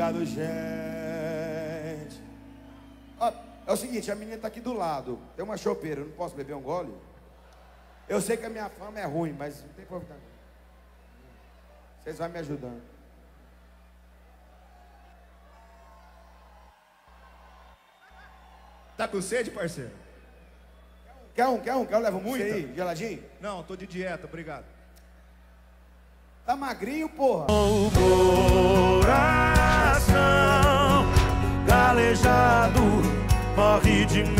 Obrigado, gente. Ó, é o seguinte, a menina tá aqui do lado. Tem uma chopeira, eu não posso beber um gole? Eu sei que a minha fama é ruim, mas não tem problema. Vocês vão me ajudando. Tá com sede, parceiro? Quer um, quer um? Quer um? Levo muito? Aí, geladinho? Não, tô de dieta, obrigado. Tá magrinho, porra? coração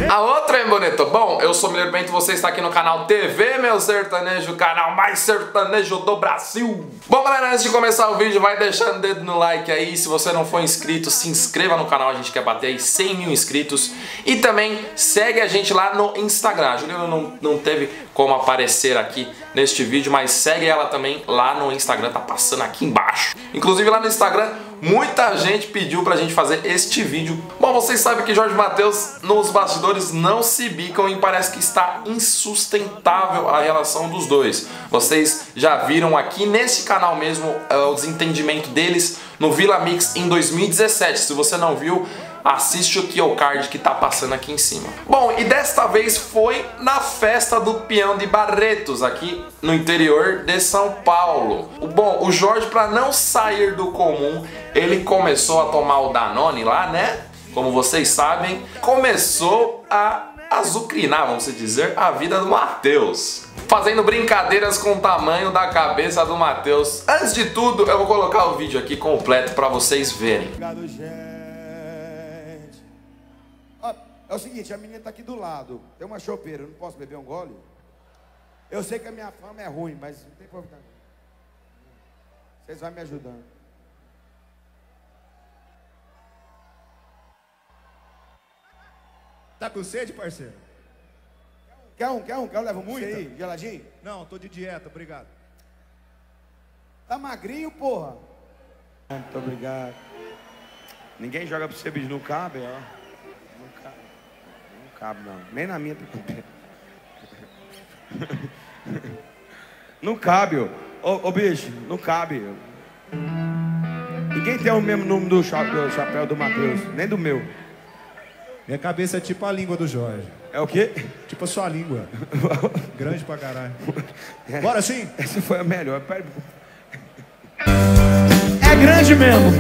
A outra, hein, bonito? Bom, eu sou Mineiro Bento, você está aqui no canal TV Meu Sertanejo, o canal mais sertanejo do Brasil. Bom, galera, antes de começar o vídeo, vai deixando o dedo no like aí. Se você não for inscrito, se inscreva no canal, a gente quer bater aí 100 mil inscritos. E também segue a gente lá no Instagram. A Juliana não, não teve como aparecer aqui neste vídeo, mas segue ela também lá no Instagram, tá passando aqui embaixo. Inclusive lá no Instagram, muita gente pediu pra gente fazer este vídeo. Bom, vocês sabem que Jorge Matheus nos bastidores não se bicam e parece que está insustentável a relação dos dois. Vocês já viram aqui nesse canal mesmo eh, o desentendimento deles no Vila Mix em 2017. Se você não viu, assiste o Kill Card que tá passando aqui em cima. Bom, e desta vez foi na festa do peão de Barretos, aqui no interior de São Paulo. O Bom, o Jorge, para não sair do comum, ele começou a tomar o Danone lá, né? Como vocês sabem, começou a azucrinar, vamos dizer, a vida do Matheus. Fazendo brincadeiras com o tamanho da cabeça do Matheus. Antes de tudo, eu vou colocar o vídeo aqui completo para vocês verem. Obrigado. É o seguinte, a menina tá aqui do lado. Tem uma chopeira, eu não posso beber um gole? Eu sei que a minha fama é ruim, mas não tem problema. Vocês vão me ajudando. Tá com sede, parceiro? Quer um? Quer um? Quer um? Levo muito? Sei. aí, geladinho? Não, tô de dieta, obrigado. Tá magrinho, porra? Muito obrigado. Ninguém joga pra você, bicho. Não cabe, ó. Não cabe. Não. Nem na minha. Não cabe, ó. Ô, ô, bicho, não cabe. Ninguém tem o mesmo número do, cha- do chapéu do Matheus, nem do meu. Minha cabeça é tipo a língua do Jorge. É o quê? Tipo a sua língua. Grande pra caralho. Bora sim? Essa foi a melhor. Pera- É grande mesmo.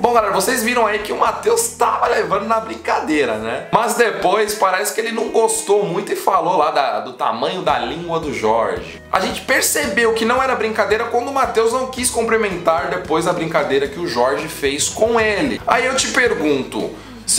Bom, galera, vocês viram aí que o Matheus tava levando na brincadeira, né? Mas depois parece que ele não gostou muito e falou lá da- do tamanho da língua do Jorge. A gente percebeu que não era brincadeira quando o Matheus não quis cumprimentar depois da brincadeira que o Jorge fez com ele. Aí eu te pergunto.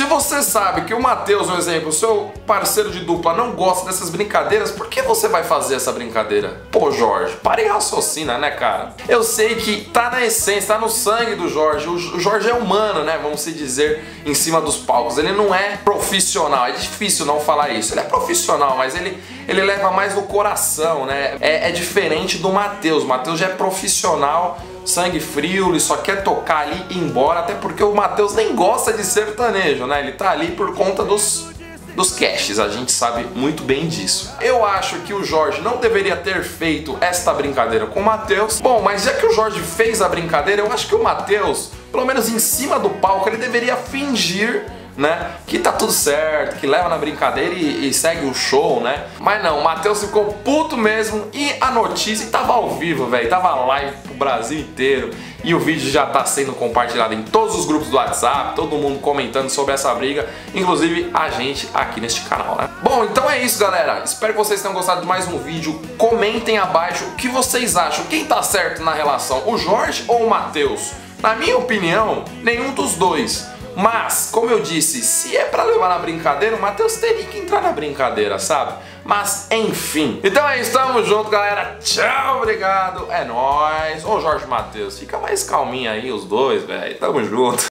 Se você sabe que o Matheus, um exemplo, seu parceiro de dupla, não gosta dessas brincadeiras, por que você vai fazer essa brincadeira? Pô, Jorge, para e raciocina, né, cara? Eu sei que tá na essência, tá no sangue do Jorge. O Jorge é humano, né? Vamos se dizer, em cima dos palcos. Ele não é profissional, é difícil não falar isso. Ele é profissional, mas ele, ele leva mais no coração, né? É, é diferente do Matheus. O Matheus já é profissional sangue frio, ele só quer tocar ali e ir embora, até porque o Matheus nem gosta de sertanejo, né? Ele tá ali por conta dos dos caches, a gente sabe muito bem disso. Eu acho que o Jorge não deveria ter feito esta brincadeira com o Matheus. Bom, mas já que o Jorge fez a brincadeira, eu acho que o Matheus, pelo menos em cima do palco, ele deveria fingir né? Que tá tudo certo, que leva na brincadeira e, e segue o show, né? Mas não, o Matheus ficou puto mesmo e a notícia tava ao vivo, velho. Tava live pro Brasil inteiro. E o vídeo já tá sendo compartilhado em todos os grupos do WhatsApp, todo mundo comentando sobre essa briga, inclusive a gente aqui neste canal, né? Bom, então é isso, galera. Espero que vocês tenham gostado de mais um vídeo. Comentem abaixo o que vocês acham. Quem tá certo na relação, o Jorge ou o Matheus? Na minha opinião, nenhum dos dois. Mas, como eu disse, se é pra levar na brincadeira, o Matheus teria que entrar na brincadeira, sabe? Mas, enfim. Então é isso, tamo junto, galera. Tchau, obrigado. É nóis. Ô, Jorge Matheus, fica mais calminho aí, os dois, velho. Tamo junto.